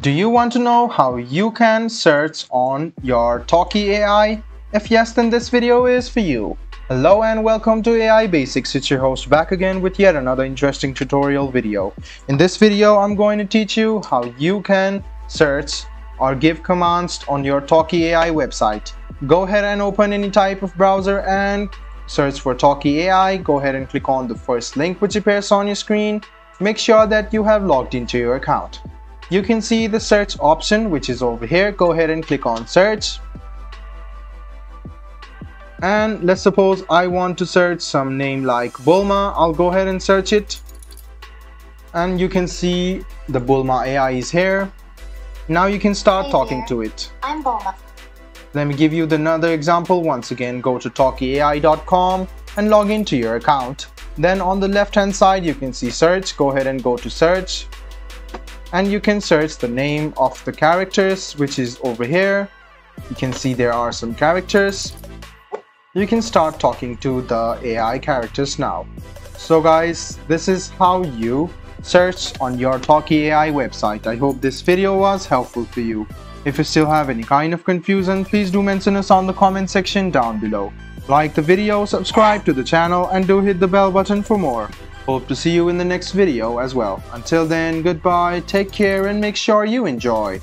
Do you want to know how you can search on your Talkie AI? If yes, then this video is for you. Hello and welcome to AI Basics. It's your host back again with yet another interesting tutorial video. In this video, I'm going to teach you how you can search or give commands on your Talkie AI website. Go ahead and open any type of browser and search for Talkie AI. Go ahead and click on the first link which appears on your screen. Make sure that you have logged into your account you can see the search option which is over here. Go ahead and click on search. And let's suppose I want to search some name like Bulma. I'll go ahead and search it. And you can see the Bulma AI is here. Now you can start hey talking to it. I'm Bulma. Let me give you another example. Once again go to talkieai.com and log into your account. Then on the left hand side you can see search. Go ahead and go to search and you can search the name of the characters which is over here. You can see there are some characters. You can start talking to the AI characters now. So guys this is how you search on your Talkie AI website. I hope this video was helpful for you. If you still have any kind of confusion please do mention us on the comment section down below. Like the video subscribe to the channel and do hit the bell button for more Hope to see you in the next video as well. Until then, goodbye, take care and make sure you enjoy.